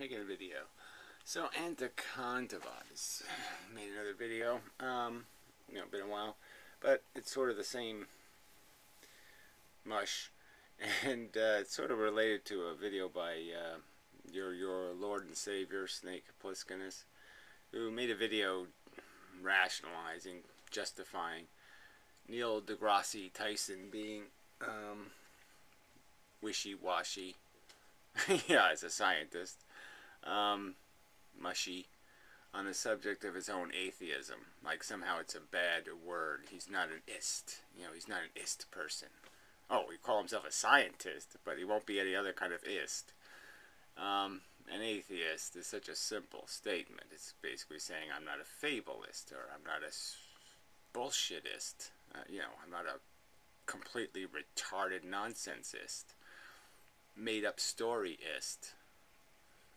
making a video. So Anta Kandavas made another video. Um, you know, been a while, but it's sort of the same mush, and uh, it's sort of related to a video by uh, your your Lord and Savior Snake Plisskenus, who made a video rationalizing, justifying Neil deGrasse Tyson being um, wishy-washy. Yeah, as a scientist, um, mushy, on the subject of his own atheism. Like somehow it's a bad word. He's not an ist. You know, he's not an ist person. Oh, he call himself a scientist, but he won't be any other kind of ist. Um, an atheist is such a simple statement. It's basically saying I'm not a fableist or I'm not a bullshitist. Uh, you know, I'm not a completely retarded nonsensist made up storyist.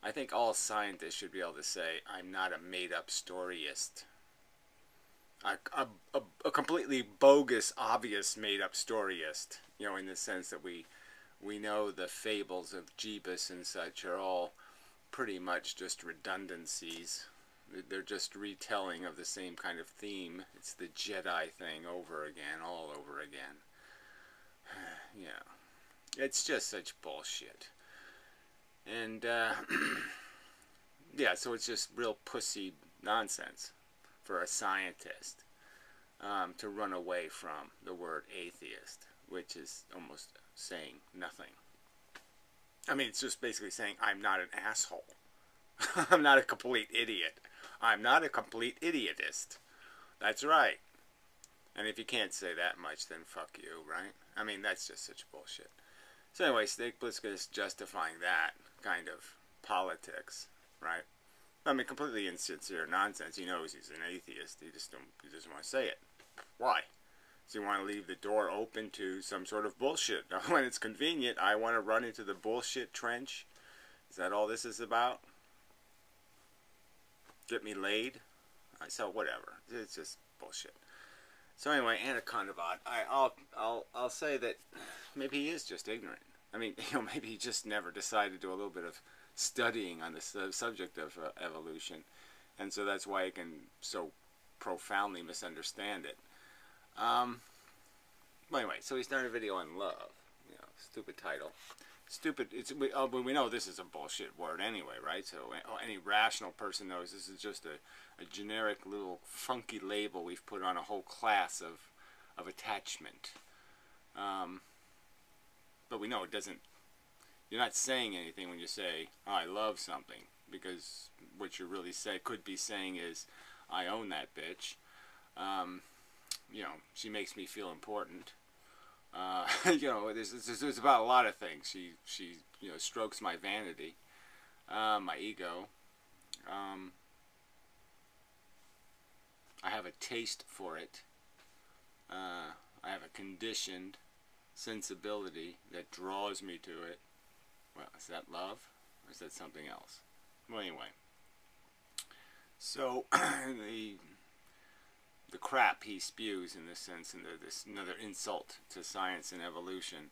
I think all scientists should be able to say, I'm not a made up storyist. A, a, a, completely bogus, obvious made up storyist. You know, in the sense that we, we know the fables of Jeebus and such are all pretty much just redundancies. They're just retelling of the same kind of theme. It's the Jedi thing over again, all over again. yeah. It's just such bullshit. And, uh, yeah, so it's just real pussy nonsense for a scientist um, to run away from the word atheist, which is almost saying nothing. I mean, it's just basically saying, I'm not an asshole. I'm not a complete idiot. I'm not a complete idiotist. That's right. And if you can't say that much, then fuck you, right? I mean, that's just such bullshit. So anyway, Snake Plissken is justifying that kind of politics, right? I mean, completely insincere nonsense. He knows he's an atheist. He just don't. He doesn't want to say it. Why? Does he want to leave the door open to some sort of bullshit? when it's convenient, I want to run into the bullshit trench. Is that all this is about? Get me laid? I so whatever. It's just bullshit. So anyway, Anaconda Bot. I, I'll I'll I'll say that maybe he is just ignorant. I mean, you know, maybe he just never decided to do a little bit of studying on the uh, subject of uh, evolution, and so that's why he can so profoundly misunderstand it. Um, well, anyway, so he started a video on love. You know, stupid title. Stupid. It's we, oh, but we know this is a bullshit word anyway, right? So oh, any rational person knows this is just a, a generic little funky label we've put on a whole class of of attachment. Um, but we know it doesn't. You're not saying anything when you say oh, I love something because what you really say could be saying is I own that bitch. Um, you know, she makes me feel important. Uh, you know, there's, there's, there's, about a lot of things. She she you know strokes my vanity, uh, my ego. Um, I have a taste for it. Uh, I have a conditioned sensibility that draws me to it. Well, is that love or is that something else? Well, anyway. So the the crap he spews in this sense, and this another insult to science and evolution,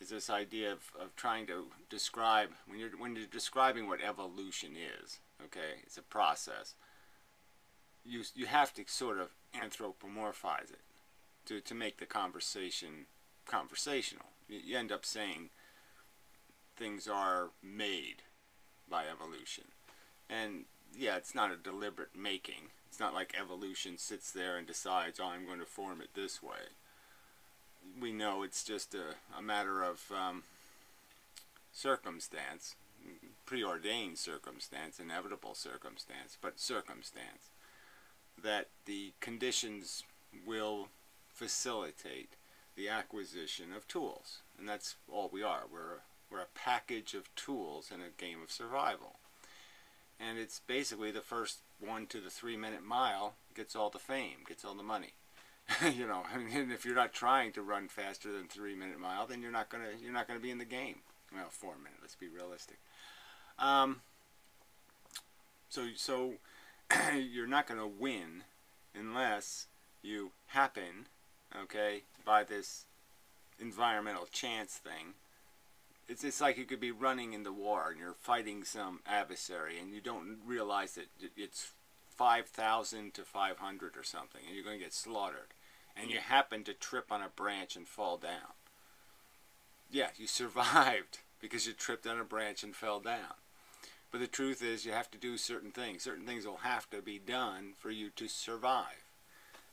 is this idea of, of trying to describe when you're when you're describing what evolution is. Okay, it's a process. You you have to sort of anthropomorphize it to to make the conversation conversational. You, end up saying things are made by evolution, and yeah, it's not a deliberate making. It's not like evolution sits there and decides, oh, I'm going to form it this way. We know it's just a, a matter of um, circumstance, preordained circumstance, inevitable circumstance, but circumstance, that the conditions will facilitate the acquisition of tools. And that's all we are. We're, we're a package of tools in a game of survival. And it's basically the first one to the three minute mile gets all the fame, gets all the money. you know, mean, if you're not trying to run faster than three minute mile, then you're not gonna you're not gonna be in the game. Well, four minute. Let's be realistic. Um, so so you're not gonna win unless you happen, okay, by this environmental chance thing, it's it's like you could be running in the war and you're fighting some adversary and you don't realize that it's 5,000 to 500 or something and you're going to get slaughtered and you happen to trip on a branch and fall down. Yeah, you survived because you tripped on a branch and fell down. But the truth is you have to do certain things. Certain things will have to be done for you to survive.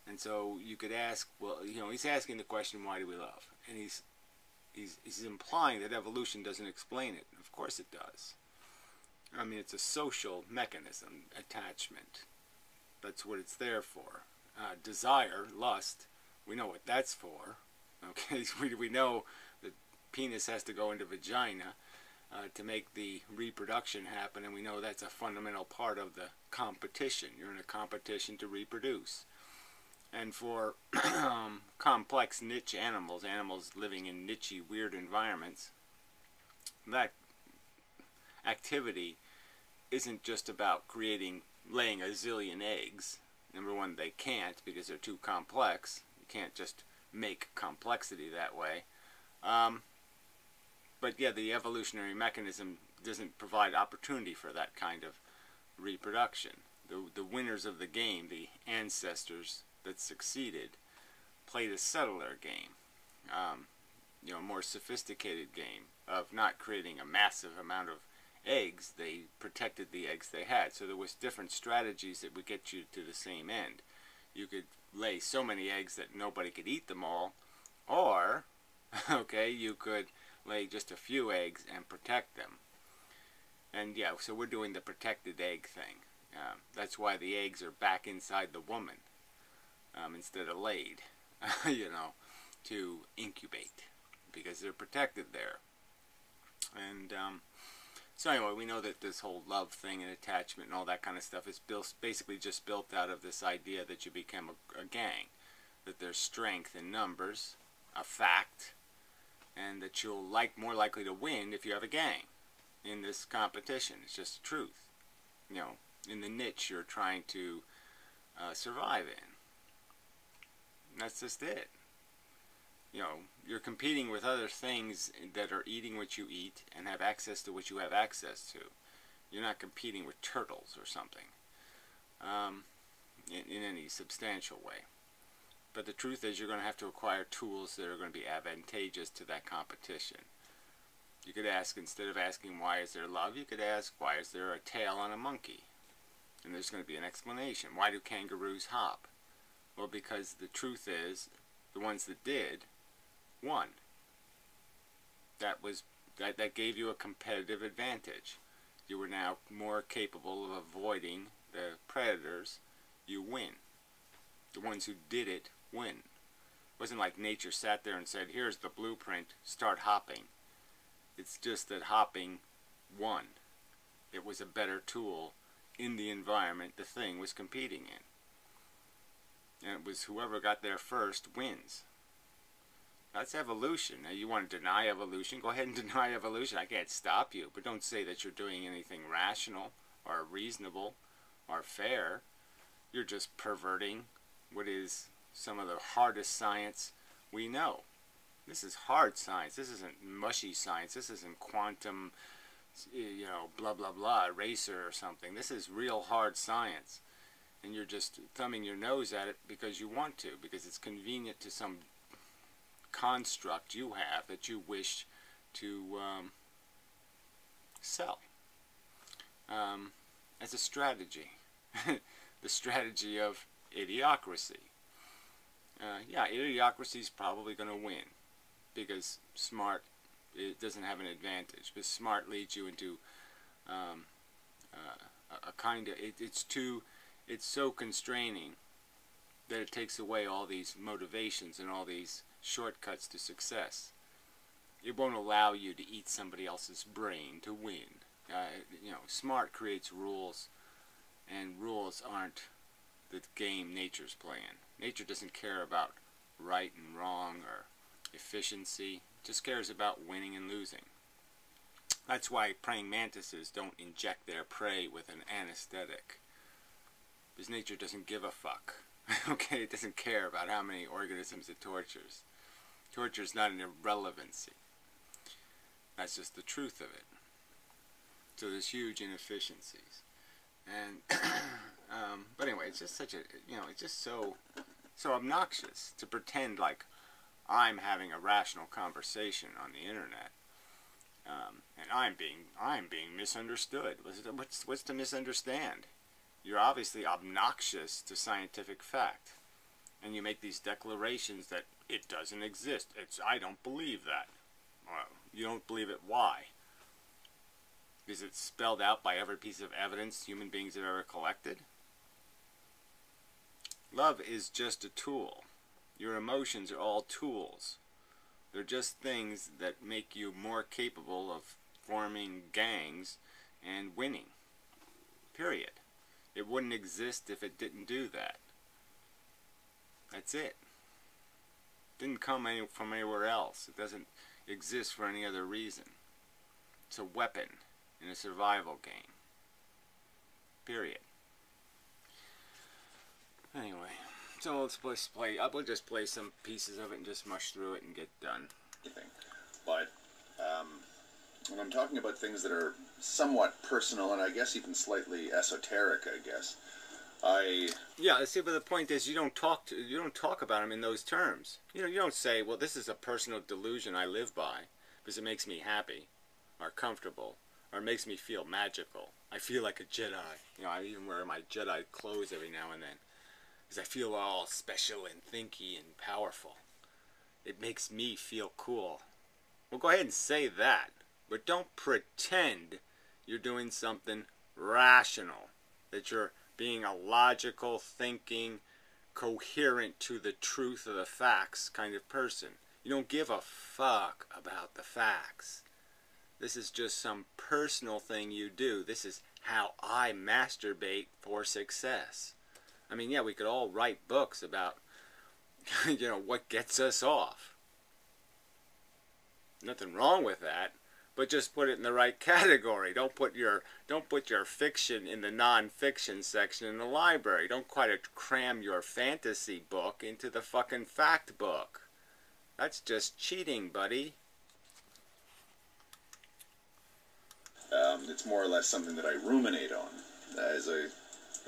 And so you could ask, well, you know, he's asking the question, why do we love? And he's he's, he's implying that evolution doesn't explain it. Of course it does. I mean, it's a social mechanism, attachment. That's what it's there for. Uh, desire, lust, we know what that's for. Okay, we, we know that penis has to go into vagina uh, to make the reproduction happen, and we know that's a fundamental part of the competition. You're in a competition to reproduce. And for um, complex niche animals, animals living in niche, weird environments, that activity isn't just about creating, laying a zillion eggs. Number one, they can't because they're too complex. You can't just make complexity that way. Um, but yeah, the evolutionary mechanism doesn't provide opportunity for that kind of reproduction. The, the winners of the game, the ancestors, that succeeded played a subtler game, um, you know, a more sophisticated game of not creating a massive amount of eggs. They protected the eggs they had. So there was different strategies that would get you to the same end. You could lay so many eggs that nobody could eat them all, or, okay, you could lay just a few eggs and protect them. And yeah, so we're doing the protected egg thing. Um, that's why the eggs are back inside the woman um, instead of laid, you know, to incubate because they're protected there. And um, so anyway, we know that this whole love thing and attachment and all that kind of stuff is built, basically just built out of this idea that you become a, a gang, that there's strength in numbers, a fact, and that you'll like more likely to win if you have a gang in this competition. It's just the truth. You know, in the niche you're trying to uh, survive in. That's just it. You know, you're competing with other things that are eating what you eat and have access to what you have access to. You're not competing with turtles or something um, in, in any substantial way. But the truth is you're going to have to acquire tools that are going to be advantageous to that competition. You could ask, instead of asking why is there love, you could ask why is there a tail on a monkey? And there's going to be an explanation. Why do kangaroos hop? Well, because the truth is, the ones that did won. That was that, that gave you a competitive advantage. You were now more capable of avoiding the predators. You win. The ones who did it win. It wasn't like nature sat there and said, here's the blueprint, start hopping. It's just that hopping won. It was a better tool in the environment the thing was competing in. And it was whoever got there first wins. That's evolution. Now, you want to deny evolution? Go ahead and deny evolution. I can't stop you. But don't say that you're doing anything rational or reasonable or fair. You're just perverting what is some of the hardest science we know. This is hard science. This isn't mushy science. This isn't quantum, you know, blah, blah, blah, eraser or something. This is real hard science and you're just thumbing your nose at it because you want to, because it's convenient to some construct you have that you wish to um, sell um, as a strategy. the strategy of idiocracy. Uh, yeah, idiocracy is probably going to win because smart it doesn't have an advantage, but smart leads you into um, uh, a, kind of it, it's too it's so constraining that it takes away all these motivations and all these shortcuts to success. It won't allow you to eat somebody else's brain to win. Uh, you know, smart creates rules, and rules aren't the game nature's playing. Nature doesn't care about right and wrong or efficiency. It just cares about winning and losing. That's why praying mantises don't inject their prey with an anesthetic. Because nature doesn't give a fuck. okay, it doesn't care about how many organisms it tortures. Torture is not an irrelevancy. That's just the truth of it. So there's huge inefficiencies. And, um, but anyway, it's just such a, you know, it's just so, so obnoxious to pretend like I'm having a rational conversation on the internet. Um, and I'm being, I'm being misunderstood. What's, what's to misunderstand? You're obviously obnoxious to scientific fact. And you make these declarations that it doesn't exist. It's, I don't believe that. Well, you don't believe it, why? Is it spelled out by every piece of evidence human beings have ever collected? Love is just a tool. Your emotions are all tools. They're just things that make you more capable of forming gangs and winning. Period. It wouldn't exist if it didn't do that. That's it. didn't come any, from anywhere else. It doesn't exist for any other reason. It's a weapon in a survival game. Period. Anyway, so let's play. I will just play some pieces of it and just mush through it and get done. But um, when I'm talking about things that are somewhat personal and I guess even slightly esoteric, I guess. I yeah. See, but the point is, you don't talk to you don't talk about them in those terms. You know, you don't say, "Well, this is a personal delusion I live by because it makes me happy, or comfortable, or makes me feel magical. I feel like a Jedi. You know, I even wear my Jedi clothes every now and then because I feel all special and thinky and powerful. It makes me feel cool. Well, go ahead and say that, but don't pretend you're doing something rational, that you're being a logical, thinking, coherent to the truth of the facts kind of person. You don't give a fuck about the facts. This is just some personal thing you do. This is how I masturbate for success. I mean, yeah, we could all write books about, you know, what gets us off. Nothing wrong with that but just put it in the right category. Don't put your don't put your fiction in the non-fiction section in the library. Don't quite cram your fantasy book into the fucking fact book. That's just cheating, buddy. Um, it's more or less something that I ruminate on as I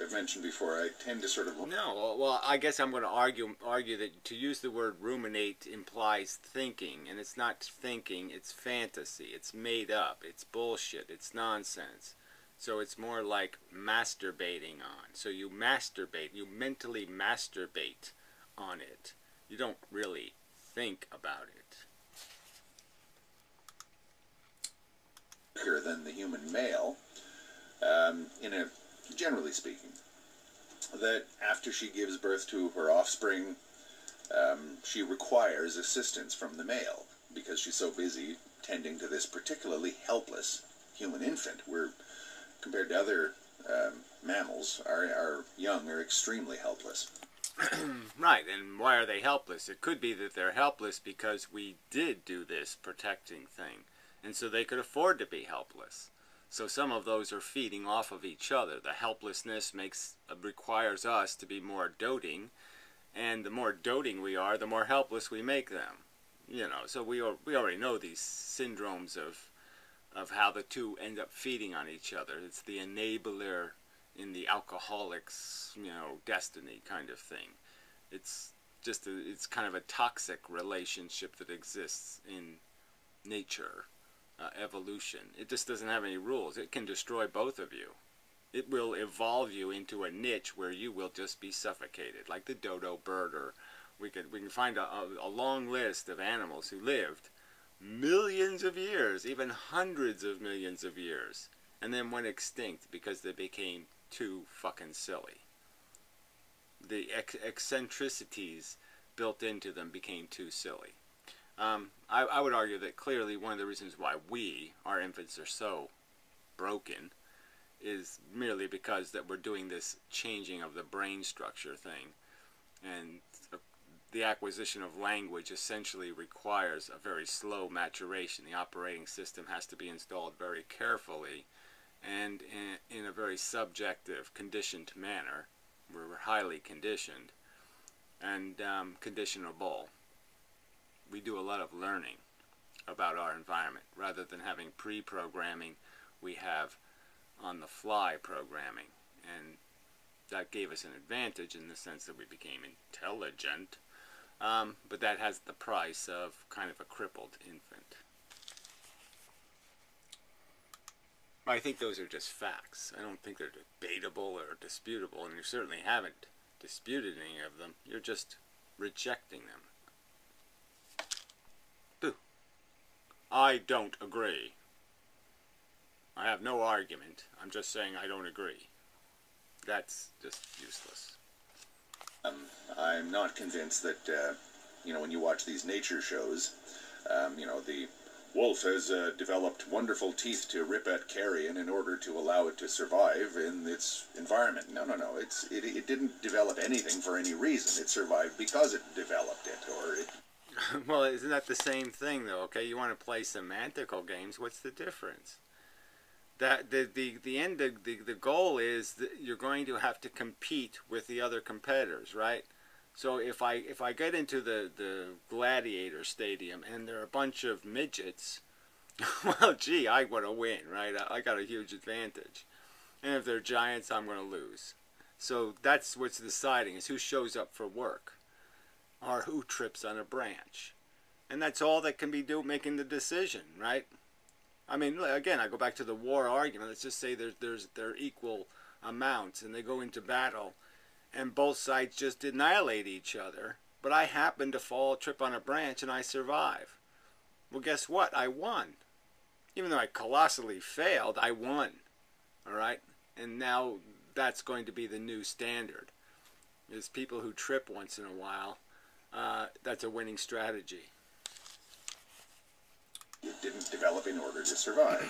I've mentioned before, I tend to sort of no. Well, I guess I'm going to argue argue that to use the word ruminate implies thinking, and it's not thinking. It's fantasy. It's made up. It's bullshit. It's nonsense. So it's more like masturbating on. So you masturbate. You mentally masturbate on it. You don't really think about it. Than the human male, um, in a generally speaking, that after she gives birth to her offspring, um, she requires assistance from the male because she's so busy tending to this particularly helpless human infant. We're, compared to other um, mammals, our, our young are extremely helpless. right, and why are they helpless? It could be that they're helpless because we did do this protecting thing, and so they could afford to be helpless. So some of those are feeding off of each other. The helplessness makes uh, requires us to be more doting, and the more doting we are, the more helpless we make them. You know, so we we already know these syndromes of of how the two end up feeding on each other. It's the enabler in the alcoholic's, you know, destiny kind of thing. It's just a, it's kind of a toxic relationship that exists in nature uh, evolution. It just doesn't have any rules. It can destroy both of you. It will evolve you into a niche where you will just be suffocated, like the dodo bird, or we could we can find a, a long list of animals who lived millions of years, even hundreds of millions of years, and then went extinct because they became too fucking silly. The eccentricities built into them became too silly. Um, I, I would argue that clearly one of the reasons why we, our infants, are so broken is merely because that we're doing this changing of the brain structure thing. And the acquisition of language essentially requires a very slow maturation. The operating system has to be installed very carefully and in, in a very subjective, conditioned manner. We're highly conditioned and um, conditionable we do a lot of learning. about our environment rather than having pre-programming we have on the fly programming and that gave us an advantage in the sense that we became intelligent um, but that has the price of kind of a crippled infant I think those are just facts. I don't think they're debatable or disputable, and you certainly haven't disputed any of them. You're just rejecting them. I don't agree. I have no argument. I'm just saying I don't agree. That's just useless. Um, I'm not convinced that, uh, you know, when you watch these nature shows, um, you know, the wolf has uh, developed wonderful teeth to rip at carrion in order to allow it to survive in its environment. No, no, no. It's it, it didn't develop anything for any reason. It survived because it developed it, or it. well, isn't that the same thing though? Okay, you want to play semantical games. What's the difference? That the the the end the the, the goal is that you're going to have to compete with the other competitors, right? So if I if I get into the the gladiator stadium and there are a bunch of midgets, well, gee, I want to win, right? I, I got a huge advantage. And if they're giants, I'm going to lose. So that's what's deciding is who shows up for work, or who trips on a branch, and that's all that can be do making the decision, right? I mean, again, I go back to the war argument. Let's just say there's there's they're equal amounts, and they go into battle and both sides just annihilate each other. But I happen to fall, trip on a branch, and I survive. Well, guess what? I won. Even though I colossally failed, I won. All right? And now that's going to be the new standard. Is people who trip once in a while, that's a winning strategy. It didn't develop in order to survive.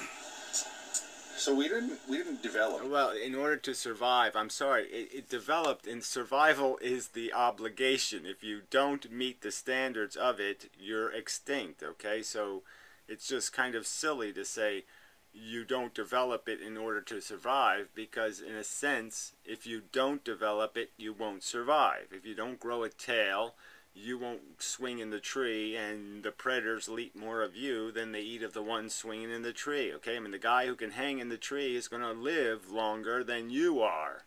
So we didn't we didn't develop. Well, in order to survive, I'm sorry, it, it developed. And survival is the obligation. If you don't meet the standards of it, you're extinct. Okay, so it's just kind of silly to say you don't develop it in order to survive because in a sense if you don't develop it you won't survive if you don't grow a tail you won't swing in the tree and the predators will eat more of you than they eat of the one swinging in the tree okay? I mean the guy who can hang in the tree is going to live longer than you are.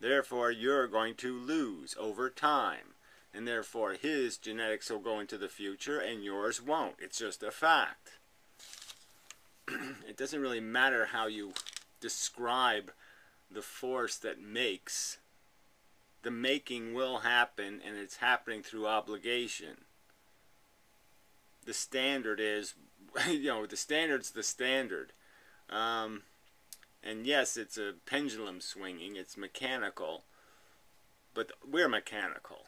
Therefore you're going to lose over time. And therefore his genetics will go into the future and yours won't. It's just a fact. It doesn't really matter how you describe the force that makes the making will happen and it's happening through obligation. The standard is, you know, the standard's the standard. Um, and yes, it's a pendulum swinging, it's mechanical, but we're mechanical.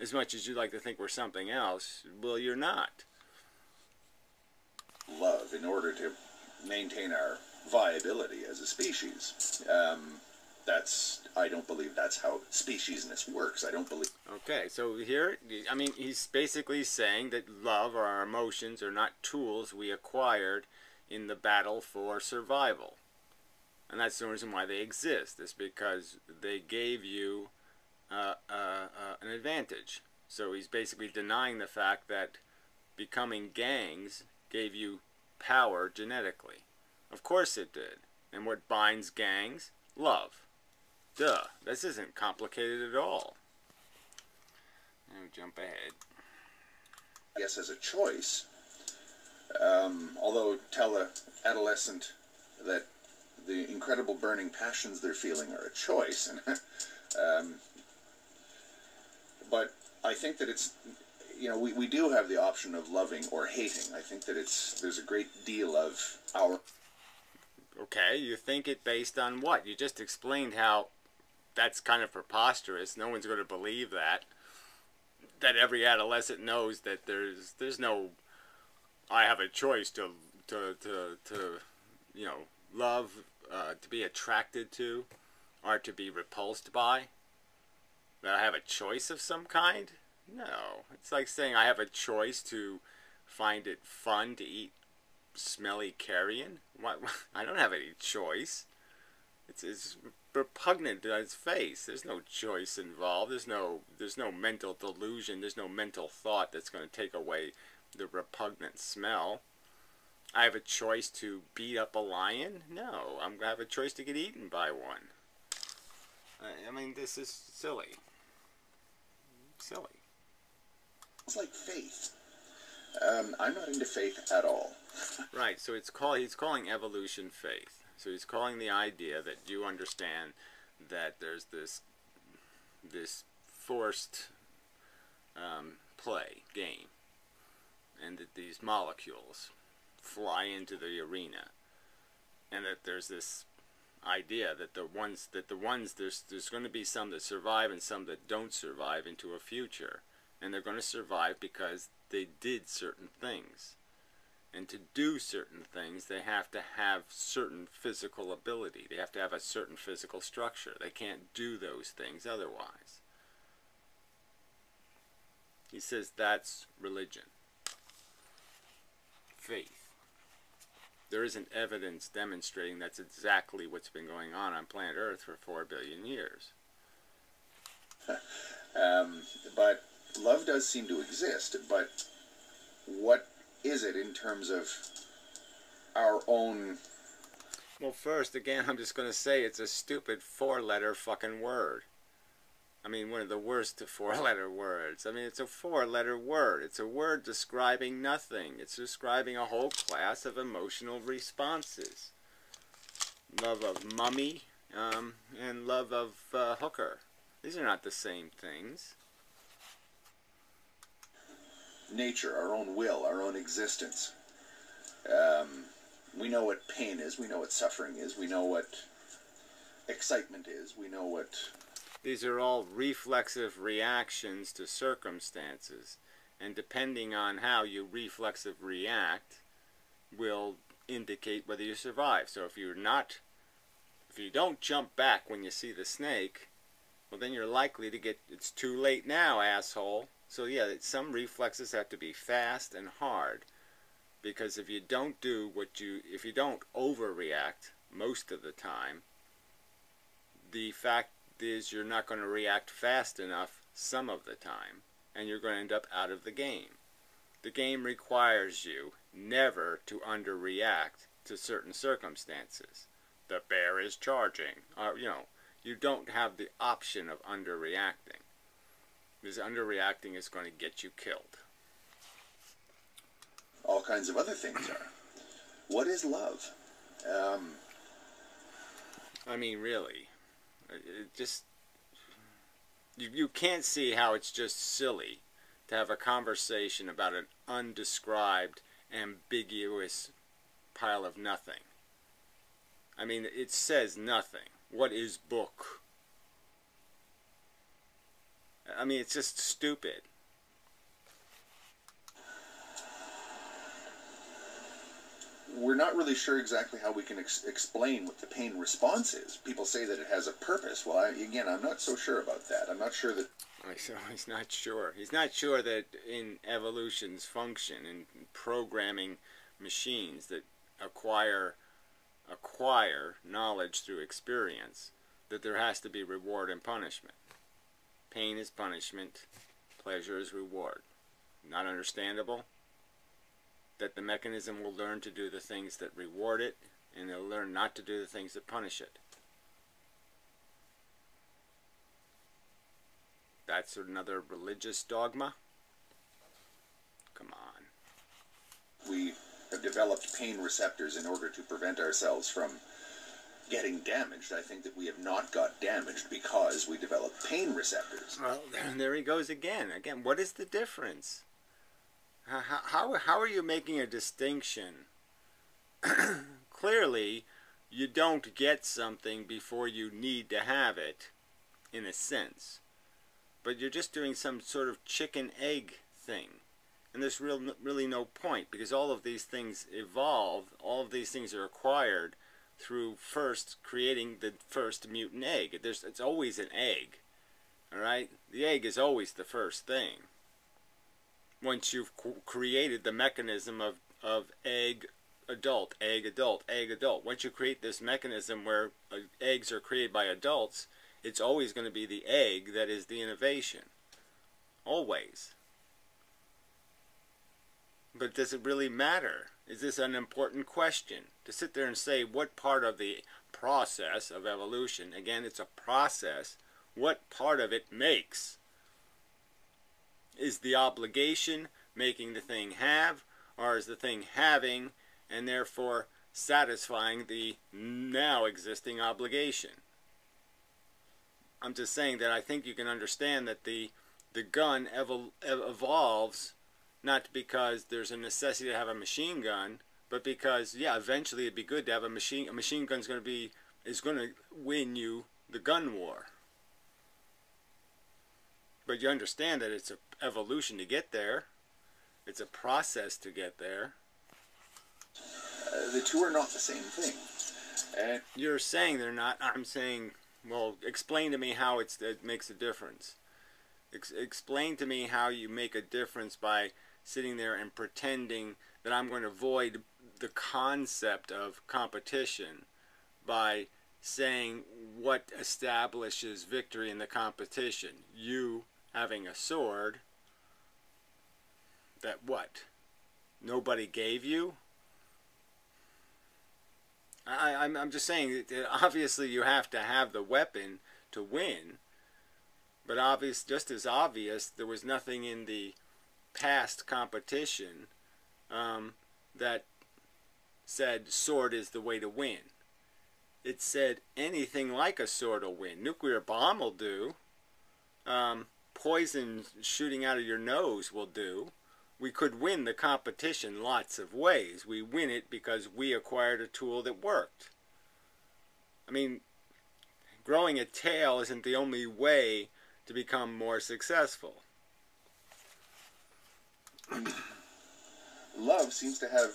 as much as you'd like to think we're something else, well, you're not. Love in order to maintain our viability as a species. Um, that's I don't believe that's how speciesness works. I don't believe. Okay, so here, I mean, he's basically saying that love or our emotions are not tools we acquired in the battle for survival, and that's the reason why they exist. Is because they gave you uh, uh, uh, an advantage. So he's basically denying the fact that becoming gangs gave you power genetically. Of course it did. And what binds gangs? Love. Duh, this isn't complicated at all. Now jump ahead. Yes, as a choice, um, although tell a adolescent that the incredible burning passions they're feeling are a choice, and um, but I think that it's you know we, we do have the option of loving or hating. I think that it's there's a great deal of our Okay, you think it based on what? You just explained how that's kind of preposterous. No one's going to believe that. That every adolescent knows that there's there's no I have a choice to to to, to you know love uh, to be attracted to or to be repulsed by. That I have a choice of some kind. No, it's like saying I have a choice to find it fun to eat smelly carrion. What? I don't have any choice. It's, it's repugnant to his face. There's no choice involved. There's no there's no mental delusion. There's no mental thought that's going to take away the repugnant smell. I have a choice to beat up a lion? No, I'm gonna have a choice to get eaten by one. I mean, this is silly. Silly. It's like faith. Um, I'm not into faith at all. right. So it's call he's calling evolution faith. So he's calling the idea that you understand that there's this this forced um, play game, and that these molecules fly into the arena, and that there's this idea that the ones that the ones there's there's going to be some that survive and some that don't survive into a future, and they're going to survive because they did certain things. And to do certain things, they have to have certain physical ability. They have to have a certain physical structure. They can't do those things otherwise. He says that's religion. Faith. There isn't evidence demonstrating that's exactly what's been going on on planet Earth for four billion years. um, but love does seem to exist, but what is it in terms of our own well first again i'm just going to say it's a stupid four letter fucking word I mean, one of the worst four letter words. I mean, it's a four letter word. It's a word describing nothing. It's describing a whole class of emotional responses love of mummy um, and love of uh, hooker. These are not the same things. Nature, our own will, our own existence. Um, we know what pain is. We know what suffering is. We know what excitement is. We know what these are all reflexive reactions to circumstances, and depending on how you reflexive react, will indicate whether you survive. So if you're not, if you don't jump back when you see the snake, well then you're likely to get, it's too late now, asshole. So yeah, some reflexes have to be fast and hard. Because if you don't do what you, if you don't overreact most of the time, the fact is you're not going to react fast enough some of the time, and you're going to end up out of the game. The game requires you never to underreact to certain circumstances. The bear is charging. Or, you know, you don't have the option of underreacting. Because underreacting is going to get you killed. All kinds of other things are. What is love? Um, I mean, really. It just you, you can't see how it's just silly to have a conversation about an undescribed, ambiguous pile of nothing. I mean, it says nothing. What is book? I mean, it's just stupid. we're not really sure exactly how we can ex explain what the pain response is. People say that it has a purpose. Well, I, again, I'm not so sure about that. I'm not sure that. I so he's not sure. He's not sure that in evolution's function in programming machines that acquire acquire knowledge through experience that there has to be reward and punishment. Pain is punishment, pleasure is reward. Not understandable? that the mechanism will learn to do the things that reward it, and it'll learn not to do the things that punish it. That's another religious dogma? Come on. We have developed pain receptors in order to prevent ourselves from getting damaged. I think that we have not got damaged because we developed pain receptors. Well, there he goes again. Again, what is the difference? How, how, how are you making a distinction? Clearly, you don't get something before you need to have it, in a sense. But you're just doing some sort of chicken egg thing. And there's real, really no point because all of these things evolve, all of these things are acquired through first creating the first mutant egg. There's, it's always an egg. Alright? The egg is always the first thing once you've created the mechanism of, of egg adult, egg adult, egg adult. Once you create this mechanism where uh, eggs are created by adults, it's always going to be the egg that is the innovation. Always. But does it really matter? Is this an important question? To sit there and say what part of the process of evolution, again, it's a process, what part of it makes? Is the obligation making the thing have, or is the thing having and therefore satisfying the now existing obligation? I'm just saying that I think you can understand that the the gun evol evolves not because there's a necessity to have a machine gun, but because yeah, eventually it'd be good to have a machine. A machine gun's going to be is going to win you the gun war. But you understand that it's an evolution to get there. It's a process to get there. Uh, the two are not the same thing. Uh, You're saying they're not. I'm saying, well, explain to me how it's, it makes a difference. Ex explain to me how you make a difference by sitting there and pretending that I'm going to avoid the concept of competition by saying what establishes victory in the competition. You having a sword that what? Nobody gave you? I, I'm, I'm just saying that obviously you have to have the weapon to win. But obvious, just as obvious, there was nothing in the past competition um, that said sword is the way to win. It said anything like a sword will win. Nuclear bomb will do. Um, poison shooting out of your nose will do. We could win the competition lots of ways. We win it because we acquired a tool that worked. I mean, growing a tail isn't the only way to become more successful. love seems to have,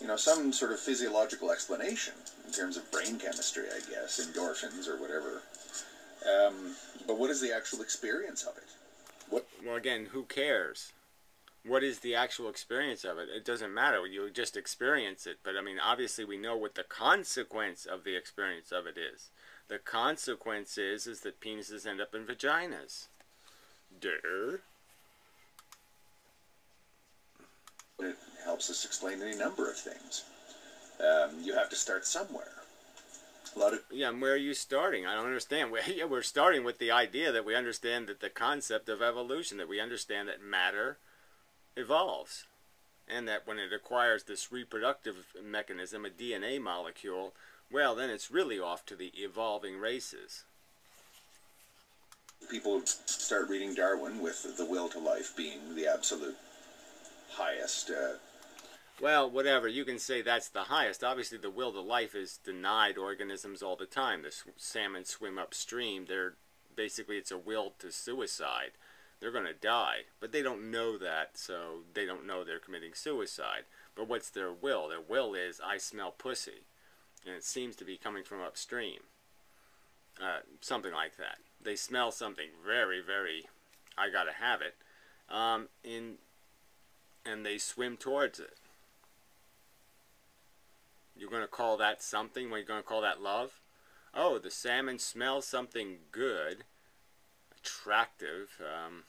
you know, some sort of physiological explanation in terms of brain chemistry, I guess, endorphins or whatever. Um, but what is the actual experience of it? What? Well, again, who cares? What is the actual experience of it? It doesn't matter. You just experience it. But I mean, obviously, we know what the consequence of the experience of it is. The consequence is, is that penises end up in vaginas. Duh. It helps us explain any number of things. Um, you have to start somewhere. A lot of yeah, and where are you starting? I don't understand. We're, yeah, we're starting with the idea that we understand that the concept of evolution, that we understand that matter evolves, and that when it acquires this reproductive mechanism, a DNA molecule, well, then it's really off to the evolving races. People start reading Darwin with the will to life being the absolute highest. Uh... Well, whatever. You can say that's the highest. Obviously, the will to life is denied organisms all the time. The salmon swim upstream. They're basically it's a will to suicide. They're going to die, but they don't know that, so they don't know they're committing suicide. But what's their will? Their will is I smell pussy, and it seems to be coming from upstream. Uh, something like that. They smell something very, very. I gotta have it. Um, in and they swim towards it. You're going to call that something? What are you're going to call that love? Oh, the salmon smells something good, attractive, um,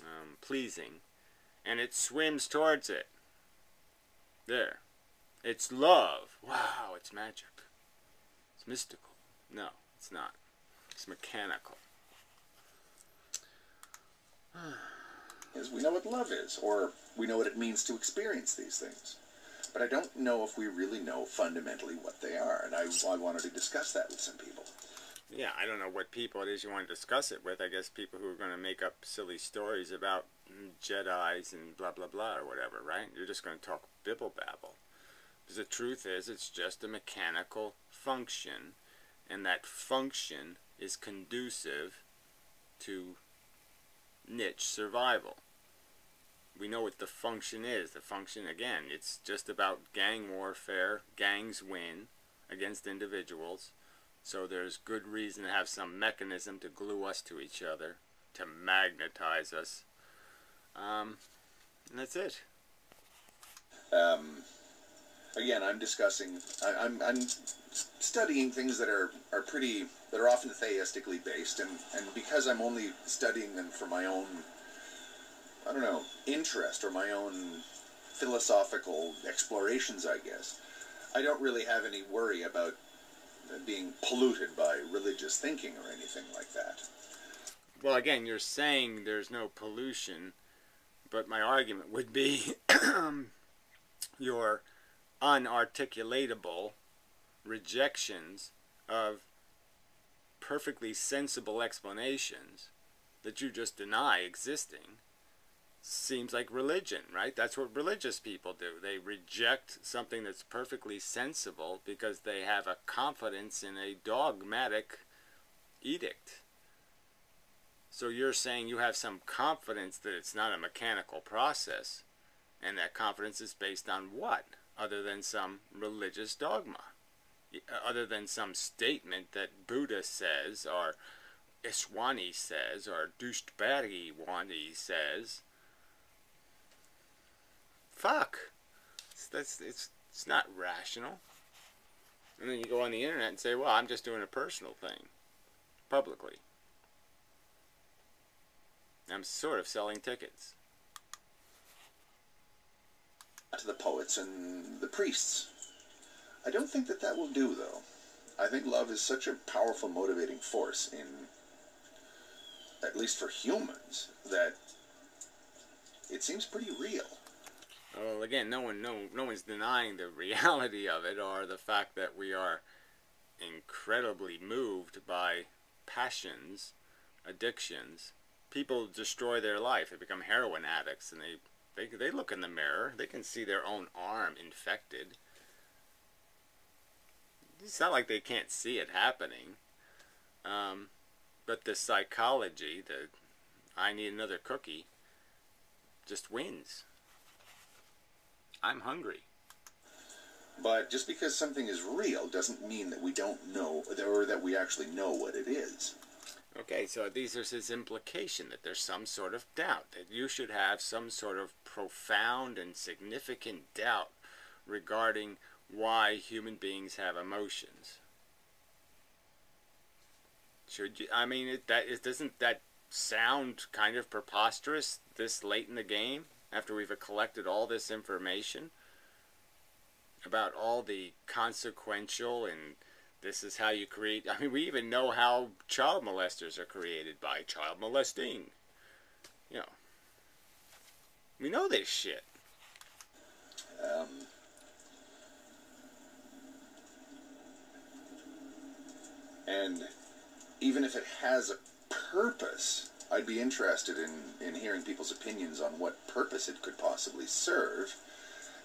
um, pleasing, and it swims towards it. There. It's love. Wow, it's magic. It's mystical. No, it's not. It's mechanical. is we know what love is, or we know what it means to experience these things. But I don't know if we really know fundamentally what they are, and I, I wanted to discuss that with some people. Yeah, I don't know what people it is you want to discuss it with. I guess people who are going to make up silly stories about mm, Jedi's and blah blah blah or whatever, right? You're just going to talk bibble babble. Because the truth is, it's just a mechanical function, and that function is conducive to niche survival we know what the function is. The function, again, it's just about gang warfare. Gangs win against individuals. So there's good reason to have some mechanism to glue us to each other, to magnetize us. Um, and that's it. Um, again, I'm discussing, I, I'm, I'm studying things that are, are pretty, that are often theistically based, and, and because I'm only studying them for my own I don't know, interest or my own philosophical explorations, I guess, I don't really have any worry about being polluted by religious thinking or anything like that. Well, again, you're saying there's no pollution, but my argument would be your unarticulatable rejections of perfectly sensible explanations that you just deny existing seems like religion, right? That's what religious people do. They reject something that's perfectly sensible because they have a confidence in a dogmatic edict. So you're saying you have some confidence that it's not a mechanical process, and that confidence is based on what? Other than some religious dogma. Uh, other than some statement that Buddha says, or Iswani says, or Dushtbari Wani says, fuck. It's, that's it's it's not rational. And then you go on the internet and say, well, I'm just doing a personal thing, publicly. I'm sort of selling tickets. To the poets and the priests. I don't think that that will do, though. I think love is such a powerful motivating force in, at least for humans, that it seems pretty real. Well, again, no one, no, no one's denying the reality of it or the fact that we are incredibly moved by passions, addictions. People destroy their life. They become heroin addicts, and they, they, they look in the mirror. They can see their own arm infected. It's not like they can't see it happening. Um, but the psychology, the I need another cookie, just wins. I'm hungry. But just because something is real doesn't mean that we don't know, or that we actually know what it is. Okay, so these are his implication that there's some sort of doubt, that you should have some sort of profound and significant doubt regarding why human beings have emotions. Should you? I mean, it, that it doesn't that sound kind of preposterous this late in the game? After we've collected all this information about all the consequential and this is how you create I mean we even know how child molesters are created by child molesting. You know we know this shit. Um, and even if it has a purpose I'd be interested in, in hearing people's opinions on what purpose it could possibly serve,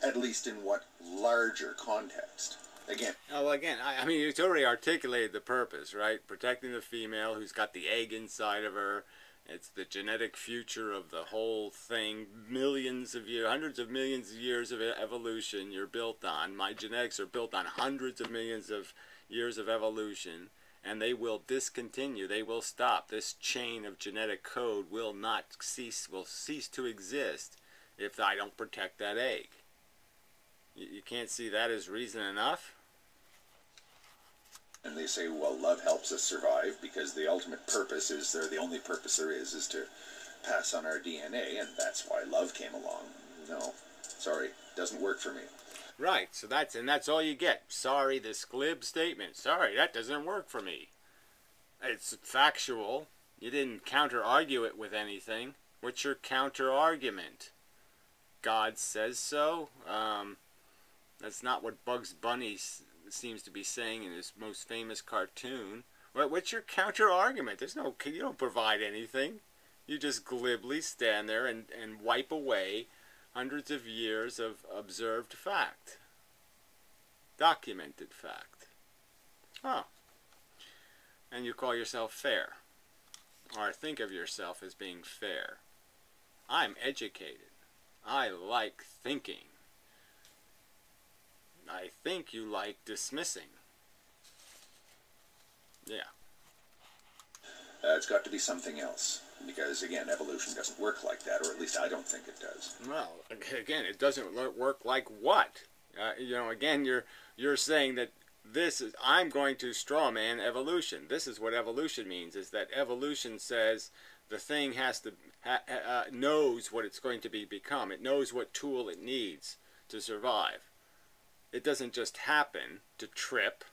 at least in what larger context. Again. Oh, well, again, I, I mean, it's already articulated the purpose, right? Protecting the female who's got the egg inside of her. It's the genetic future of the whole thing. Millions of years, hundreds of millions of years of evolution you're built on. My genetics are built on hundreds of millions of years of evolution and they will discontinue. They will stop. This chain of genetic code will not cease, will cease to exist if I don't protect that egg. You, you can't see that as reason enough? And they say, well, love helps us survive because the ultimate purpose is there, the only purpose there is, is to pass on our DNA, and that's why love came along. No, sorry, doesn't work for me. Right, so that's and that's all you get. Sorry, this glib statement. Sorry, that doesn't work for me. It's factual. You didn't counter argue it with anything. What's your counter argument? God says so. Um, that's not what Bugs Bunny seems to be saying in his most famous cartoon. What, what's your counter argument? There's no. You don't provide anything. You just glibly stand there and, and wipe away hundreds of years of observed fact, documented fact. Oh. And you call yourself fair, or think of yourself as being fair. I'm educated. I like thinking. I think you like dismissing. Yeah. Uh, it's got to be something else because again, evolution doesn't work like that, or at least I don't think it does. Well, again, it doesn't work like what? Uh, you know, again, you're you're saying that this is I'm going to strawman evolution. This is what evolution means: is that evolution says the thing has to ha, uh, knows what it's going to be become. It knows what tool it needs to survive. It doesn't just happen to trip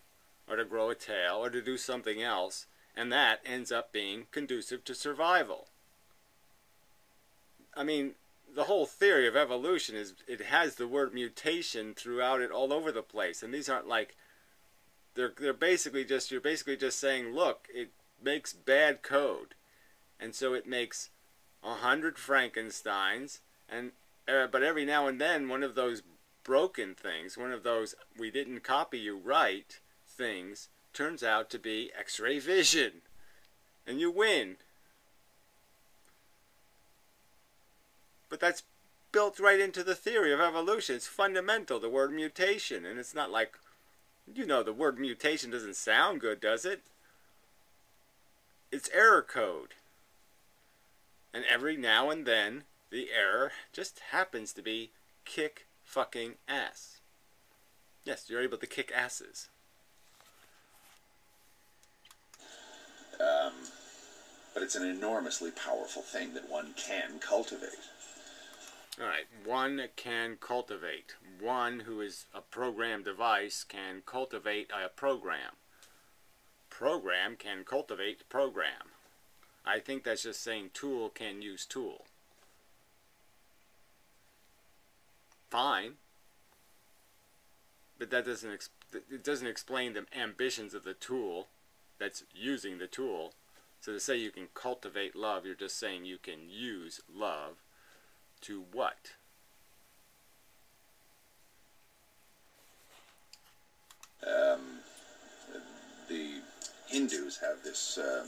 or to grow a tail or to do something else, and that ends up being conducive to survival. I mean, the whole theory of evolution is it has the word mutation throughout it all over the place, and these aren't like they're they're basically just you're basically just saying, look, it makes bad code, and so it makes a hundred Frankenstein's, and uh, but every now and then one of those broken things, one of those we didn't copy you right things, turns out to be X-ray vision, and you win. But that's built right into the theory of evolution. It's fundamental, the word mutation. And it's not like, you know, the word mutation doesn't sound good, does it? It's error code. And every now and then, the error just happens to be kick fucking ass. Yes, you're able to kick asses. Um, but it's an enormously powerful thing that one can cultivate. All right, one can cultivate. One who is a program device can cultivate a program. Program can cultivate program. I think that's just saying tool can use tool. Fine. But that doesn't it doesn't explain the ambitions of the tool that's using the tool. So to say you can cultivate love, you're just saying you can use love to what? Um, the Hindus have this uh,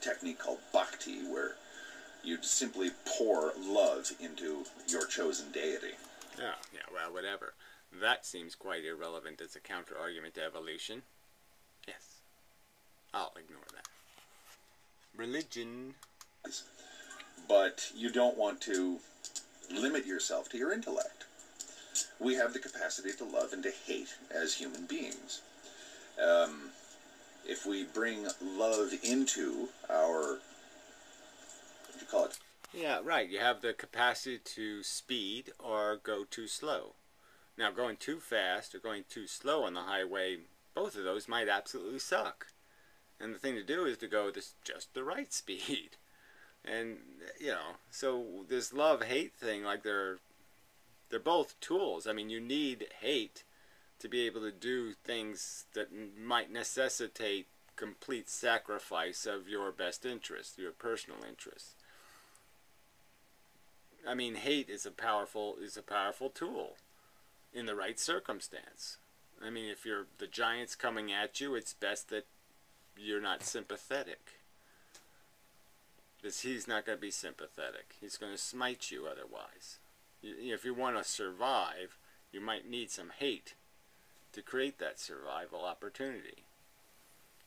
technique called bhakti, where you simply pour love into your chosen deity. Yeah, yeah, well, whatever. That seems quite irrelevant as a counter argument to evolution. I'll ignore that. Religion. But you don't want to limit yourself to your intellect. We have the capacity to love and to hate as human beings. Um, if we bring love into our, what do you call it? Yeah, right. You have the capacity to speed or go too slow. Now, going too fast or going too slow on the highway, both of those might absolutely suck. And the thing to do is to go this just the right speed. And you know, so this love hate thing, like they're they're both tools. I mean, you need hate to be able to do things that might necessitate complete sacrifice of your best interest, your personal interest. I mean, hate is a powerful is a powerful tool in the right circumstance. I mean, if you're the giants coming at you, it's best that you're not sympathetic. Because he's not going to be sympathetic. He's going to smite you otherwise. If you want to survive, you might need some hate to create that survival opportunity.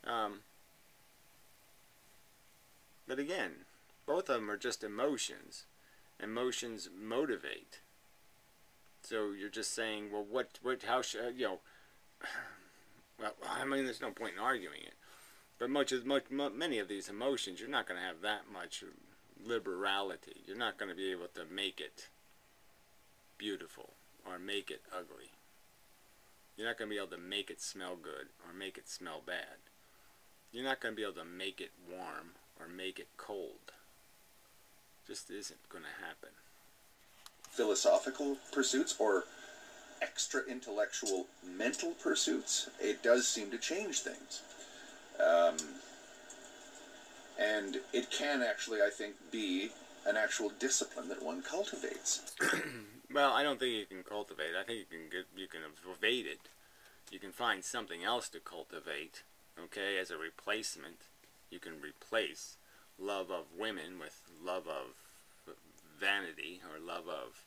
Um, but again, both of them are just emotions. Emotions motivate. So you're just saying, well, what, what, how should, you know, well, I mean, there's no point in arguing it. But much as much, many of these emotions, you're not going to have that much liberality. You're not going to be able to make it beautiful or make it ugly. You're not going to be able to make it smell good or make it smell bad. You're not going to be able to make it warm or make it cold. Just isn't going to happen. Philosophical pursuits or extra intellectual mental pursuits, it does seem to change things. Um, and it can actually, I think, be an actual discipline that one cultivates. well, I don't think you can cultivate. I think you can get, you can evade it. You can find something else to cultivate. Okay, as a replacement, you can replace love of women with love of vanity or love of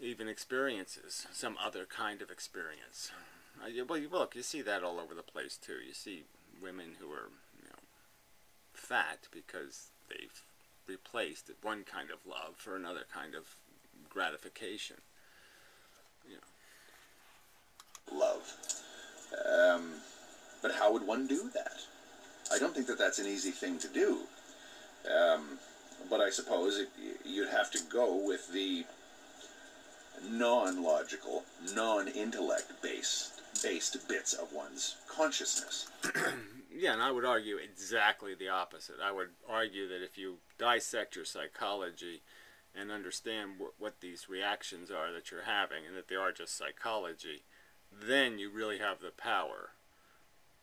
even experiences, some other kind of experience. Uh, well, you look, you see that all over the place too. You see women who are, you know, fat because they've replaced one kind of love for another kind of gratification. You know. Love. Um, but how would one do that? I don't think that that's an easy thing to do. Um, but I suppose it, you'd have to go with the non-logical, non-intellect based based bits of one's consciousness. yeah, and I would argue exactly the opposite. I would argue that if you dissect your psychology and understand wh- what these reactions are that you're having and that they are just psychology, then you really have the power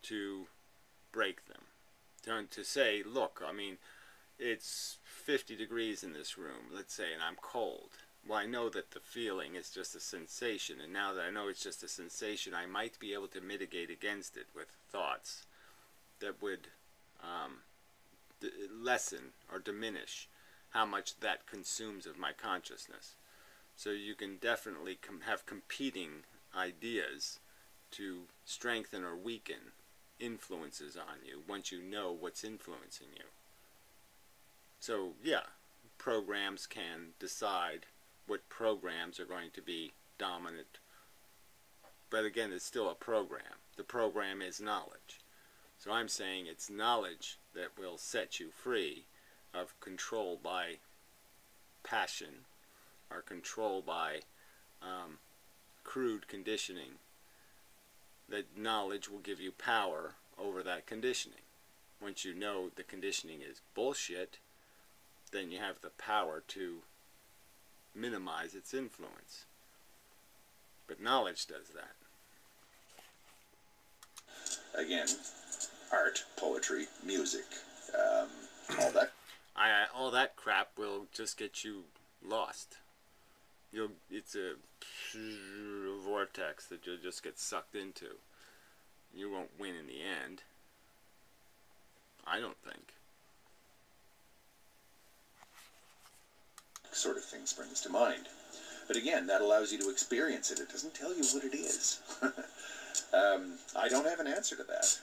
to break them. To, to say, look, I mean, it's 50 degrees in this room, let's say, and I'm cold well, I know that the feeling is just a sensation, and now that I know it's just a sensation, I might be able to mitigate against it with thoughts that would um, lessen or diminish how much that consumes of my consciousness. So you can definitely com have competing ideas to strengthen or weaken influences on you once you know what's influencing you. So, yeah, programs can decide what programs are going to be dominant. But again, it's still a program. The program is knowledge. So I'm saying it's knowledge that will set you free of control by passion or control by um, crude conditioning. That knowledge will give you power over that conditioning. Once you know the conditioning is bullshit, then you have the power to minimize its influence. But knowledge does that. Again, art, poetry, music, um, all that. I, all that crap will just get you lost. You'll, it's a vortex that you'll just get sucked into. You won't win in the end. I don't think. Sort of thing springs to mind. But again, that allows you to experience it. It doesn't tell you what it is. um, I don't have an answer to that,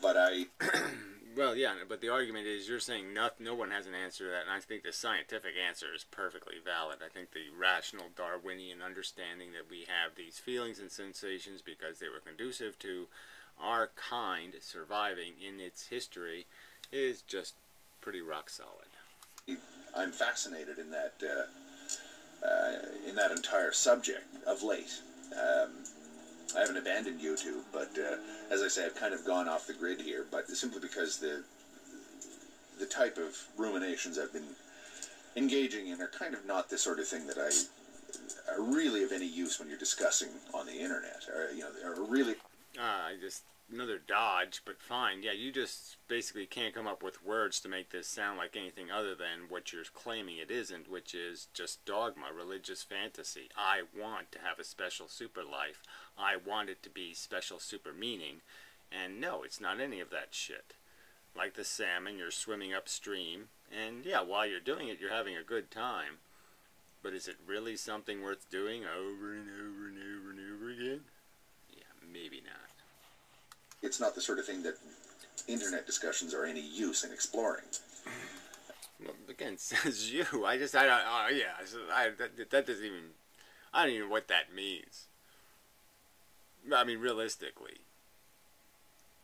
but I. well, yeah, but the argument is you're saying no, no one has an answer to that, and I think the scientific answer is perfectly valid. I think the rational Darwinian understanding that we have these feelings and sensations because they were conducive to our kind surviving in its history is just pretty rock solid. I'm fascinated in that uh, uh, in that entire subject of late. Um, I haven't abandoned YouTube, but uh, as I say, I've kind of gone off the grid here. But simply because the the type of ruminations I've been engaging in are kind of not the sort of thing that I are really of any use when you're discussing on the internet, or you know, are really. Uh, I just another dodge, but fine. Yeah, you just basically can't come up with words to make this sound like anything other than what you're claiming it isn't, which is just dogma, religious fantasy. I want to have a special super life. I want it to be special super meaning. And no, it's not any of that shit. Like the salmon, you're swimming upstream, and yeah, while you're doing it, you're having a good time. But is it really something worth doing over and over and over and over again? Yeah, maybe not it's not the sort of thing that internet discussions are any use in exploring. Well, again, says you. I just, I don't, oh yeah, I, that, that doesn't even, I don't even know what that means. I mean, realistically.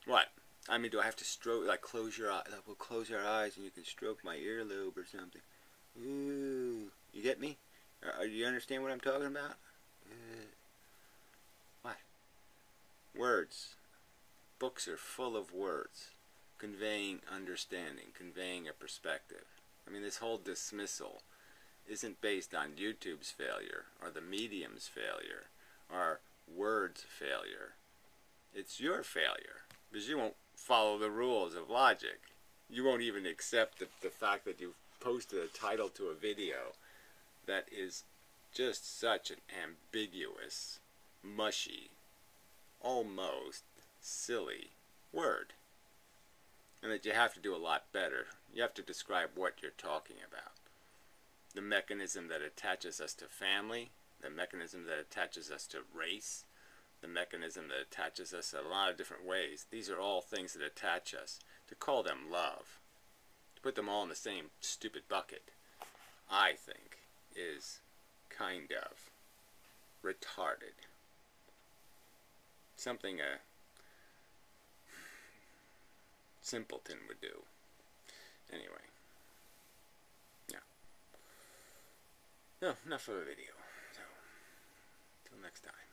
What? I mean, do I have to stroke, like, close your eyes, like, we'll close your eyes and you can stroke my earlobe or something. Ooh, you get me? Uh, you understand what I'm talking about? Uh, what? Words books are full of words conveying understanding, conveying a perspective. I mean, this whole dismissal isn't based on YouTube's failure or the medium's failure or words failure. It's your failure because you won't follow the rules of logic. You won't even accept the, the fact that you've posted a title to a video that is just such an ambiguous, mushy, almost silly word. And that you have to do a lot better. You have to describe what you're talking about. The mechanism that attaches us to family, the mechanism that attaches us to race, the mechanism that attaches us in a lot of different ways. These are all things that attach us. To call them love, to put them all in the same stupid bucket, I think is kind of retarded. Something a simpleton would do. Anyway. Yeah. No, enough of a video. So, till next time.